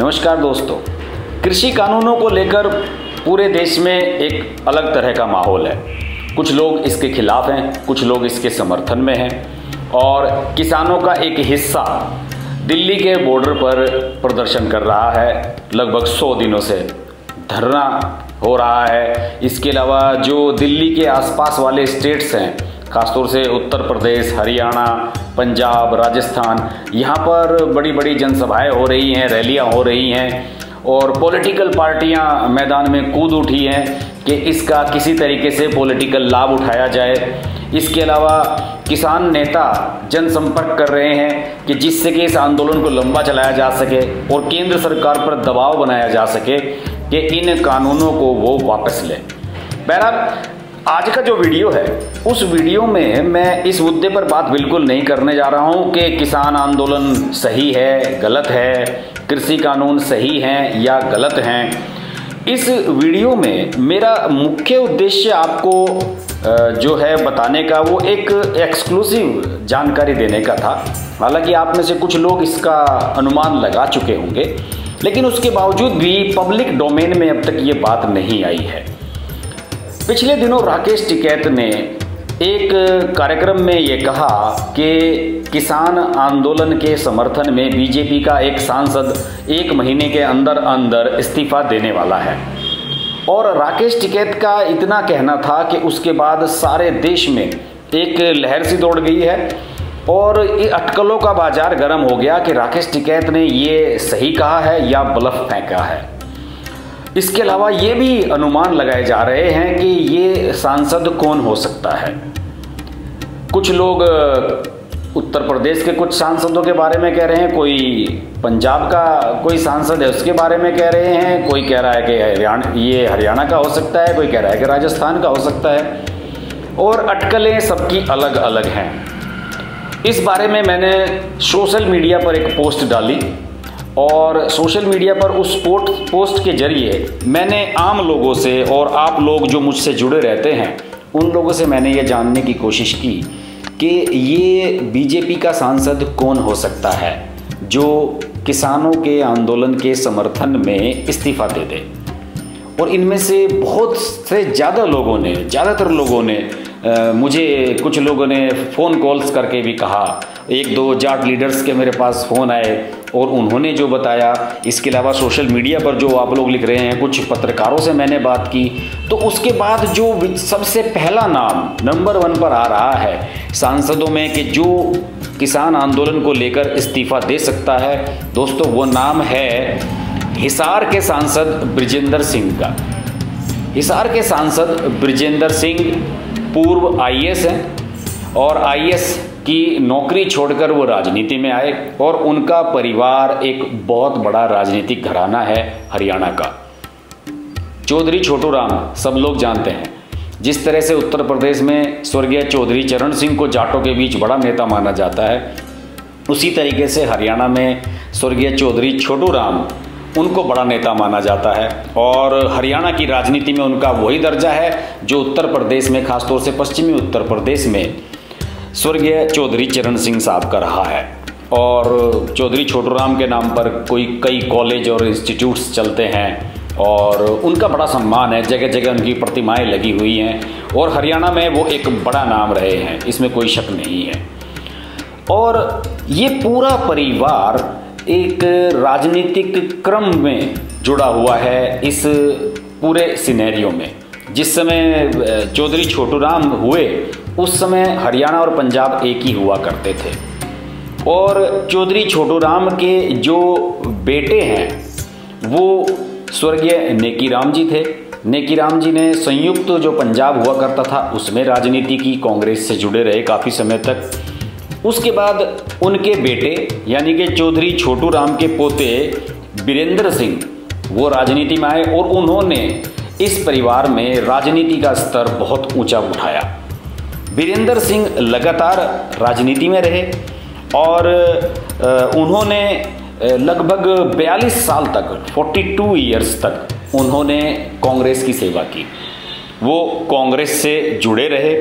नमस्कार दोस्तों। कृषि कानूनों को लेकर पूरे देश में एक अलग तरह का माहौल है। कुछ लोग इसके खिलाफ हैं, कुछ लोग इसके समर्थन में हैं और किसानों का एक हिस्सा दिल्ली के बॉर्डर पर प्रदर्शन कर रहा है। लगभग 100 दिनों से धरना हो रहा है। इसके अलावा जो दिल्ली के आसपास वाले स्टेट्स हैं, खासतौर से उत्तर प्रदेश, हरियाणा पंजाब, राजस्थान, यहाँ पर बड़ी बड़ी जनसभाएँ हो रही हैं, रैलियाँ हो रही हैं और पॉलिटिकल पार्टियाँ मैदान में कूद उठी हैं कि इसका किसी तरीके से पॉलिटिकल लाभ उठाया जाए। इसके अलावा किसान नेता जनसंपर्क कर रहे हैं कि जिससे कि इस आंदोलन को लंबा चलाया जा सके और केंद्र सरकार पर दबाव बनाया जा सके कि इन कानूनों को वो वापस लें। बहरहाल आज का जो वीडियो है, उस वीडियो में मैं इस मुद्दे पर बात बिल्कुल नहीं करने जा रहा हूँ कि किसान आंदोलन सही है, गलत है, कृषि कानून सही हैं या गलत हैं। इस वीडियो में मेरा मुख्य उद्देश्य आपको जो है बताने का, वो एक एक्सक्लूसिव जानकारी देने का था। हालाँकि आप में से कुछ लोग इसका अनुमान लगा चुके होंगे, लेकिन उसके बावजूद भी पब्लिक डोमेन में अब तक ये बात नहीं आई है। पिछले दिनों राकेश टिकैत ने एक कार्यक्रम में ये कहा कि किसान आंदोलन के समर्थन में बीजेपी का एक सांसद एक महीने के अंदर अंदर इस्तीफा देने वाला है। और राकेश टिकैत का इतना कहना था कि उसके बाद सारे देश में एक लहर सी दौड़ गई है और ये अटकलों का बाज़ार गर्म हो गया कि राकेश टिकैत ने ये सही कहा है या बलफ फेंका है। इसके अलावा ये भी अनुमान लगाए जा रहे हैं कि ये सांसद कौन हो सकता है। कुछ लोग उत्तर प्रदेश के कुछ सांसदों के बारे में कह रहे हैं, कोई पंजाब का कोई सांसद है उसके बारे में कह रहे हैं, कोई कह रहा है कि हरियाणा, ये हरियाणा का हो सकता है, कोई कह रहा है कि राजस्थान का हो सकता है। और अटकलें सबकी अलग अलग हैं। इस बारे में मैंने सोशल मीडिया पर एक पोस्ट डाली। और सोशल मीडिया पर उस पोस्ट पोस्ट के ज़रिए मैंने आम लोगों से और आप लोग जो मुझसे जुड़े रहते हैं उन लोगों से मैंने ये जानने की कोशिश की कि ये बीजेपी का सांसद कौन हो सकता है जो किसानों के आंदोलन के समर्थन में इस्तीफा दे दे। और इनमें से बहुत से ज़्यादा लोगों ने ज़्यादातर लोगों ने आ, मुझे कुछ लोगों ने फ़ोन कॉल्स करके भी कहा एक दो जाट लीडर्स के मेरे पास फ़ोन आए और उन्होंने जो बताया, इसके अलावा सोशल मीडिया पर जो आप लोग लिख रहे हैं, कुछ पत्रकारों से मैंने बात की। तो उसके बाद जो सबसे पहला नाम, नंबर वन पर आ रहा है, सांसदों में कि जो किसान आंदोलन को लेकर इस्तीफ़ा दे सकता है, दोस्तों वो नाम है हिसार के सांसद ब्रिजेंद्र सिंह का। हिसार के सांसद ब्रिजेंद्र सिंह पूर्व आईएएस हैं और आईएएस की नौकरी छोड़कर वो राजनीति में आए और उनका परिवार एक बहुत बड़ा राजनीतिक घराना है हरियाणा का। चौधरी छोटू राम सब लोग जानते हैं। जिस तरह से उत्तर प्रदेश में स्वर्गीय चौधरी चरण सिंह को जाटों के बीच बड़ा नेता माना जाता है, उसी तरीके से हरियाणा में स्वर्गीय चौधरी छोटू राम उनको बड़ा नेता माना जाता है और हरियाणा की राजनीति में उनका वही दर्जा है जो उत्तर प्रदेश में, खासतौर से पश्चिमी उत्तर प्रदेश में स्वर्गीय चौधरी चरण सिंह साहब का रहा है। और चौधरी छोटूराम के नाम पर कोई कई कॉलेज और इंस्टीट्यूट्स चलते हैं और उनका बड़ा सम्मान है जगह जगह उनकी प्रतिमाएँ लगी हुई हैं और हरियाणा में वो एक बड़ा नाम रहे हैं, इसमें कोई शक नहीं है। और ये पूरा परिवार एक राजनीतिक क्रम में जुड़ा हुआ है इस पूरे सिनेरियो में, जिस समय चौधरी छोटूराम हुए उस समय हरियाणा और पंजाब एक ही हुआ करते थे। और चौधरी छोटूराम के जो बेटे हैं, वो स्वर्गीय नेकी राम जी थे। नेकी राम जी ने संयुक्त जो पंजाब हुआ करता था, उसमें राजनीति की, कांग्रेस से जुड़े रहे काफ़ी समय तक। उसके बाद उनके बेटे, यानी कि चौधरी छोटू राम के पोते बीरेंद्र सिंह, वो राजनीति में आए और उन्होंने इस परिवार में राजनीति का स्तर बहुत ऊँचा उठाया। वीरेंद्र सिंह लगातार राजनीति में रहे और उन्होंने लगभग 42 साल तक 42 इयर्स तक उन्होंने कांग्रेस की सेवा की। वो कांग्रेस से जुड़े रहे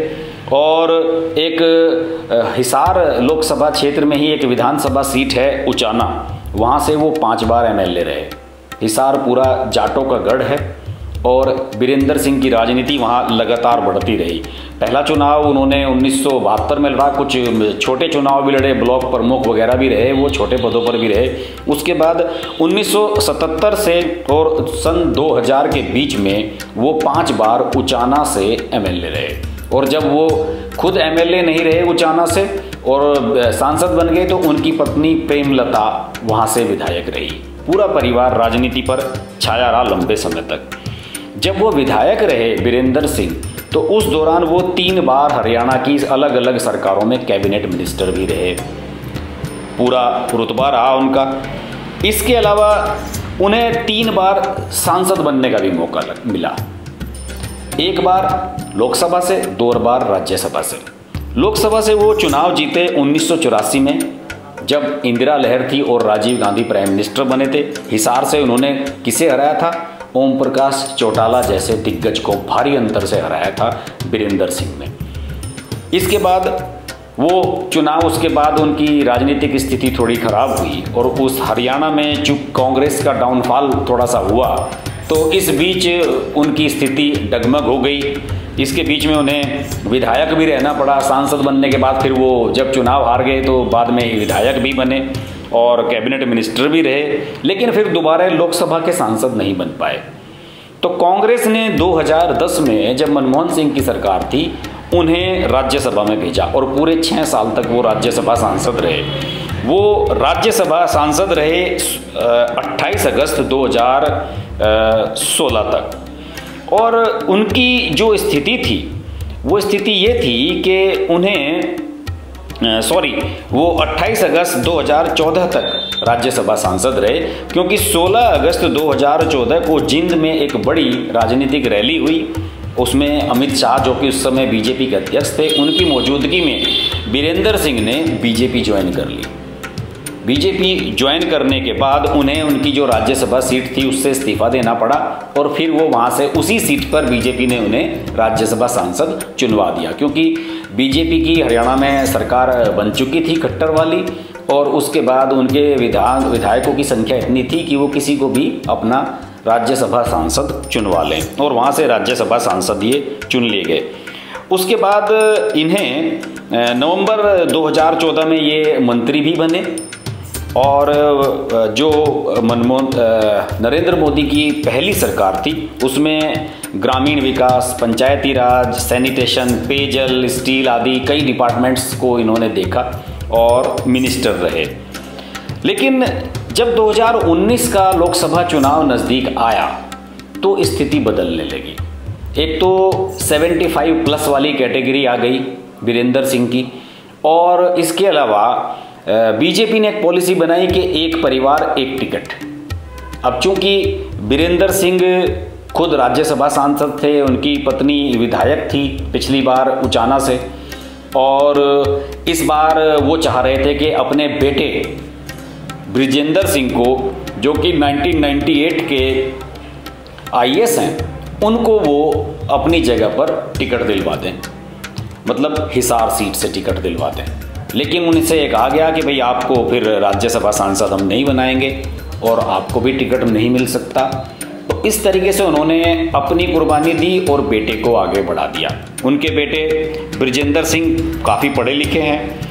और एक हिसार लोकसभा क्षेत्र में ही एक विधानसभा सीट है उचाना। वहाँ से वो पाँच बार एमएलए रहे। हिसार पूरा जाटों का गढ़ है। और बीरेंद्र सिंह की राजनीति वहाँ लगातार बढ़ती रही। पहला चुनाव उन्होंने उन्नीस सौ बहत्तर में लड़ा। कुछ छोटे चुनाव भी लड़े, ब्लॉक प्रमुख वगैरह भी रहे, वो छोटे पदों पर भी रहे। उसके बाद 1977 से और सन 2000 के बीच में वो पाँच बार उचाना से एमएलए रहे। और जब वो खुद एमएलए नहीं रहे उचाना से और सांसद बन गए तो उनकी पत्नी प्रेमलता वहाँ से विधायक रही। पूरा परिवार राजनीति पर छाया रहा लंबे समय तक। जब वो विधायक रहे बीरेंद्र सिंह तो उस दौरान वो तीन बार हरियाणा की अलग अलग सरकारों में कैबिनेट मिनिस्टर भी रहे। पूरा रुतबा रहा उनका। इसके अलावा उन्हें तीन बार सांसद बनने का भी मौका मिला। एक बार लोकसभा से, दो बार राज्यसभा से। लोकसभा से वो चुनाव जीते उन्नीस सौ चौरासी में, जब इंदिरा लहर थी और राजीव गांधी प्राइम मिनिस्टर बने थे। हिसार से उन्होंने किसे हराया था? ओम प्रकाश चौटाला जैसे दिग्गज को भारी अंतर से हराया था बीरेंद्र सिंह ने। इसके बाद, वो चुनाव, उसके बाद उनकी राजनीतिक स्थिति थोड़ी खराब हुई और उस हरियाणा में चूँकि कांग्रेस का डाउनफॉल थोड़ा सा हुआ तो इस बीच उनकी स्थिति डगमग हो गई। इसके बीच में उन्हें विधायक भी रहना पड़ा। सांसद बनने के बाद फिर वो जब चुनाव हार गए तो बाद में विधायक भी बने। और कैबिनेट मिनिस्टर भी रहे, लेकिन फिर दोबारा लोकसभा के सांसद नहीं बन पाए। तो कांग्रेस ने 2010 में जब मनमोहन सिंह की सरकार थी, उन्हें राज्यसभा में भेजा और पूरे छः साल तक वो राज्यसभा सांसद रहे। वो राज्यसभा सांसद रहे 28 अगस्त 2016 तक। और उनकी जो स्थिति थी, वो स्थिति ये थी कि उन्हें सॉरी वो 28 अगस्त 2014 तक राज्यसभा सांसद रहे, क्योंकि 16 अगस्त 2014 को जिंद में एक बड़ी राजनीतिक रैली हुई। उसमें अमित शाह, जो कि उस समय बीजेपी के अध्यक्ष थे, उनकी मौजूदगी में बीरेंद्र सिंह ने बीजेपी ज्वाइन कर ली। बीजेपी ज्वाइन करने के बाद उन्हें उनकी जो राज्यसभा सीट थी, उससे इस्तीफा देना पड़ा और फिर वो वहाँ से उसी सीट पर बीजेपी ने उन्हें राज्यसभा सांसद चुनवा दिया, क्योंकि बीजेपी की हरियाणा में सरकार बन चुकी थी खट्टर वाली और उसके बाद उनके विधान विधायकों की संख्या इतनी थी कि वो किसी को भी अपना राज्यसभा सांसद चुनवा लें और वहाँ से राज्यसभा सांसद ये चुन लिए गए। उसके बाद इन्हें नवंबर 2014 में ये मंत्री भी बने। और जो मनमोहन नरेंद्र मोदी की पहली सरकार थी, उसमें ग्रामीण विकास, पंचायती राज सैनिटेशन पेयजल स्टील आदि कई डिपार्टमेंट्स को इन्होंने देखा और मिनिस्टर रहे। लेकिन जब 2019 का लोकसभा चुनाव नज़दीक आया तो स्थिति बदलने लगी। एक तो 75 प्लस वाली कैटेगरी आ गई वीरेंद्र सिंह की, और इसके अलावा बीजेपी ने एक पॉलिसी बनाई कि एक परिवार, एक टिकट। अब चूँकि बीरेंद्र सिंह खुद राज्यसभा सांसद थे, उनकी पत्नी विधायक थी पिछली बार उचाना से, और इस बार वो चाह रहे थे कि अपने बेटे ब्रिजेंद्र सिंह को, जो कि 1998 के आईएएस हैं, उनको वो अपनी जगह पर टिकट दिलवा दें। मतलब हिसार सीट से टिकट दिलवा दें। लेकिन उनसे कहा गया कि भाई आपको फिर राज्यसभा सांसद हम नहीं बनाएँगे और आपको भी टिकट नहीं मिल सकता। तो इस तरीके से उन्होंने अपनी कुर्बानी दी और बेटे को आगे बढ़ा दिया। उनके बेटे ब्रजेंद्र सिंह काफ़ी पढ़े लिखे हैं।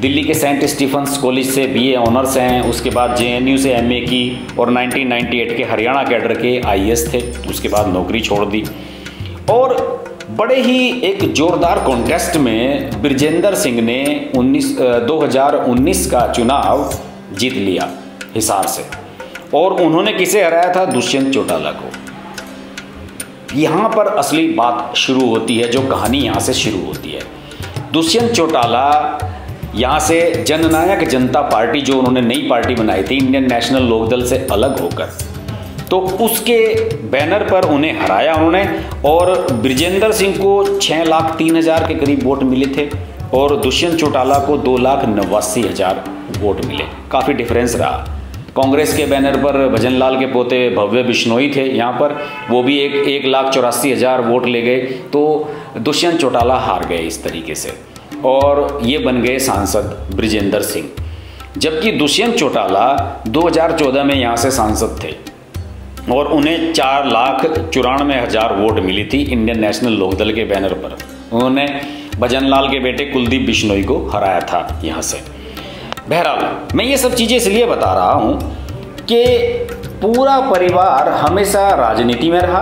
दिल्ली के सेंट स्टीफन्स कॉलेज से बीए ऑनर्स हैं। उसके बाद जेएनयू से एमए की और 1998 के हरियाणा कैडर के आईएएस थे। उसके बाद नौकरी छोड़ दी। और बड़े ही एक जोरदार कॉन्टेस्ट में ब्रजेंद्र सिंह ने 19 2019 का चुनाव जीत लिया हिसार से। और उन्होंने किसे हराया था? दुष्यंत चौटाला को। यहाँ पर असली बात शुरू होती है, जो कहानी यहाँ से शुरू होती है। दुष्यंत चौटाला यहाँ से जननायक जनता पार्टी, जो उन्होंने नई पार्टी बनाई थी, इंडियन नेशनल लोकदल से अलग होकर। तो उसके बैनर पर उन्हें हराया उन्होंने और ब्रिजेंद्र सिंह को छः लाख तीन हज़ार के करीब वोट मिले थे और दुष्यंत चौटाला को दो लाख नवासी हज़ार वोट मिले। काफ़ी डिफरेंस रहा। कांग्रेस के बैनर पर भजन लाल के पोते भव्य बिश्नोई थे, यहाँ पर वो भी एक एक लाख चौरासी हज़ार वोट ले गए तो दुष्यंत चौटाला हार गए इस तरीके से। और ये बन गए सांसद ब्रिजेंद्र सिंह। जबकि दुष्यंत चौटाला 2014 में यहाँ से सांसद थे। और उन्हें चार लाख चौरानवे हज़ार वोट मिली थी इंडियन नेशनल लोकदल के बैनर पर। उन्होंने भजनलाल के बेटे कुलदीप बिश्नोई को हराया था यहाँ से। बहरहाल, मैं ये सब चीज़ें इसलिए बता रहा हूँ कि पूरा परिवार हमेशा राजनीति में रहा।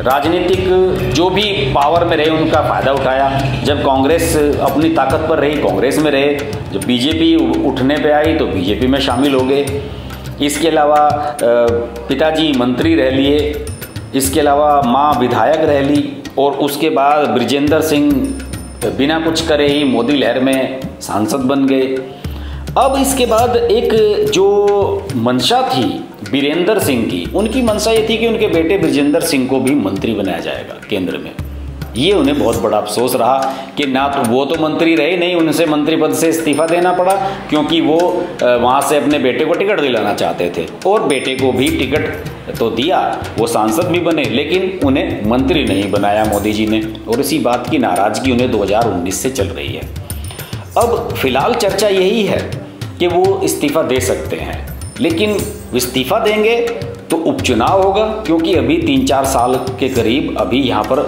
राजनीतिक जो भी पावर में रहे उनका फ़ायदा उठाया। जब कांग्रेस अपनी ताकत पर रही, कांग्रेस में रहे। जब बीजेपी उठने पे आई तो बीजेपी में शामिल हो गए। इसके अलावा पिताजी मंत्री रह लिए, इसके अलावा माँ विधायक रह ली, और उसके बाद ब्रिजेंद्र सिंह बिना कुछ करे ही मोदी लहर में सांसद बन गए। अब इसके बाद एक जो मंशा थी बीरेंद्र सिंह की, उनकी मंशा ये थी कि उनके बेटे ब्रिजेंद्र सिंह को भी मंत्री बनाया जाएगा केंद्र में। ये उन्हें बहुत बड़ा अफसोस रहा कि ना तो वो तो मंत्री रहे, नहीं, उनसे मंत्री पद से इस्तीफा देना पड़ा, क्योंकि वो वहाँ से अपने बेटे को टिकट दिलाना चाहते थे। और बेटे को भी टिकट तो दिया, वो सांसद भी बने, लेकिन उन्हें मंत्री नहीं बनाया मोदी जी ने। और इसी बात की नाराज़गी उन्हें 2019 से चल रही है। अब फ़िलहाल चर्चा यही है कि वो इस्तीफ़ा दे सकते हैं। लेकिन इस्तीफ़ा देंगे तो उपचुनाव होगा, क्योंकि अभी तीन चार साल के करीब अभी यहाँ पर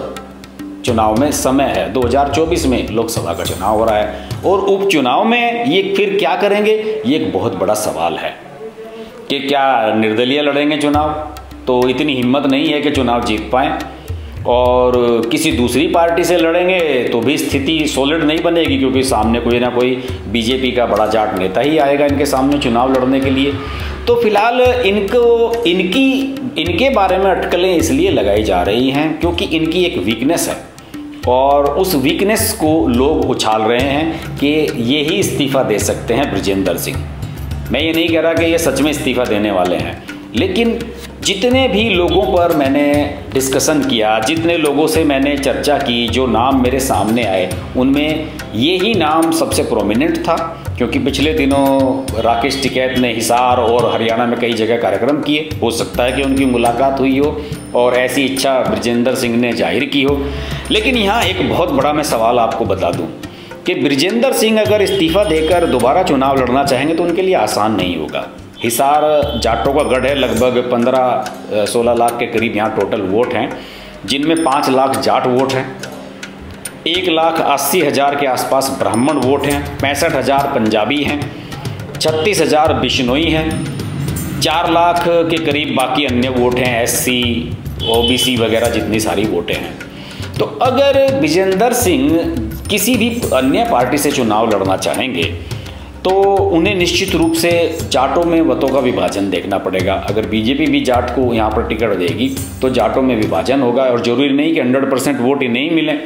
चुनाव में समय है। 2024 में लोकसभा का चुनाव हो रहा है और उपचुनाव में ये फिर क्या करेंगे? ये एक बहुत बड़ा सवाल है कि क्या निर्दलीय लड़ेंगे चुनाव? तो इतनी हिम्मत नहीं है कि चुनाव जीत पाएँ। और किसी दूसरी पार्टी से लड़ेंगे तो भी स्थिति सॉलिड नहीं बनेगी, क्योंकि सामने कोई ना कोई बीजेपी का बड़ा जाट नेता ही आएगा इनके सामने चुनाव लड़ने के लिए। तो फ़िलहाल इनको, इनकी, इनके बारे में अटकलें इसलिए लगाई जा रही हैं क्योंकि इनकी एक वीकनेस है। और उस वीकनेस को लोग उछाल रहे हैं कि ये ही इस्तीफ़ा दे सकते हैं ब्रजेंद्र सिंह। मैं ये नहीं कह रहा कि ये सच में इस्तीफ़ा देने वाले हैं, लेकिन जितने भी लोगों पर मैंने डिस्कशन किया, जितने लोगों से मैंने चर्चा की, जो नाम मेरे सामने आए, उनमें ये ही नाम सबसे प्रोमिनेंट था, क्योंकि पिछले दिनों राकेश टिकैत ने हिसार और हरियाणा में कई जगह कार्यक्रम किए। हो सकता है कि उनकी मुलाकात हुई हो और ऐसी इच्छा ब्रजेंद्र सिंह ने ज़ाहिर की हो। लेकिन यहाँ एक बहुत बड़ा मैं सवाल आपको बता दूँ कि ब्रजेंद्र सिंह अगर इस्तीफ़ा देकर दोबारा चुनाव लड़ना चाहेंगे तो उनके लिए आसान नहीं होगा। हिसार जाटों का गढ़ है, लगभग पंद्रह सोलह लाख के करीब यहाँ टोटल वोट हैं, जिनमें पाँच लाख जाट वोट हैं, एक लाख अस्सी हज़ार के आसपास ब्राह्मण वोट हैं, पैंसठ हज़ार पंजाबी हैं, छत्तीस हज़ार बिश्नोई हैं, चार लाख के करीब बाकी अन्य वोट हैं, एससी, ओबीसी वगैरह जितनी सारी वोटें हैं। तो अगर विजेंदर सिंह किसी भी अन्य पार्टी से चुनाव लड़ना चाहेंगे तो उन्हें निश्चित रूप से जाटों में वतों का विभाजन देखना पड़ेगा। अगर बीजेपी भी जाट को यहाँ पर टिकट देगी तो जाटों में विभाजन होगा और ज़रूरी नहीं कि हंड्रेड परसेंट वोट ही नहीं मिले।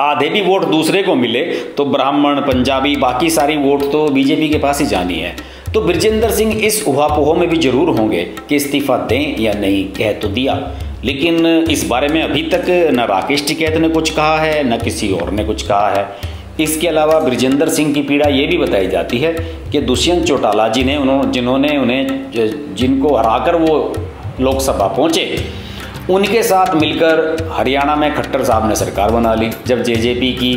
आधे भी वोट दूसरे को मिले तो ब्राह्मण, पंजाबी, बाकी सारी वोट तो बीजेपी के पास ही जानी है। तो ब्रजेंद्र सिंह इस उहापोह में भी ज़रूर होंगे कि इस्तीफा दें या नहीं, कह तो दिया। लेकिन इस बारे में अभी तक न राकेश टिकैत ने कुछ कहा है, न किसी और ने कुछ कहा है। इसके अलावा ब्रिजेंद्र सिंह की पीड़ा ये भी बताई जाती है कि दुष्यंत चौटाला जी ने उन्होंने जिन्होंने उन्हें, जिनको हराकर वो लोकसभा पहुँचे उनके साथ मिलकर हरियाणा में खट्टर साहब ने सरकार बना ली। जब जेजेपी की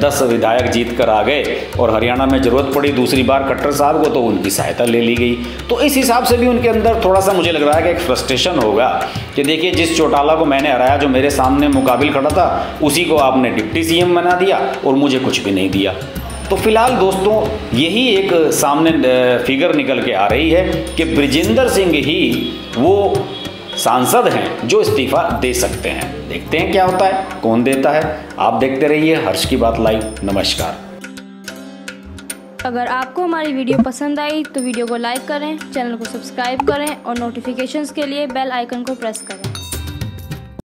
दस विधायक जीत कर आ गए और हरियाणा में ज़रूरत पड़ी दूसरी बार खट्टर साहब को तो उनकी सहायता ले ली गई। तो इस हिसाब से भी उनके अंदर थोड़ा सा मुझे लग रहा है कि एक फ्रस्ट्रेशन होगा कि देखिए, जिस चौटाला को मैंने हराया, जो मेरे सामने मुकाबिल खड़ा था, उसी को आपने डिप्टी सीएम बना दिया और मुझे कुछ भी नहीं दिया। तो फ़िलहाल दोस्तों, यही एक सामने फिगर निकल के आ रही है कि ब्रिजेंद्र सिंह ही वो सांसद हैं जो इस्तीफा दे सकते हैं। देखते हैं क्या होता है, कौन देता है। आप देखते रहिए हर्ष की बात लाइव। नमस्कार। अगर आपको हमारी वीडियो पसंद आई तो वीडियो को लाइक करें, चैनल को सब्सक्राइब करें और नोटिफिकेशन के लिए बेल आइकन को प्रेस करें।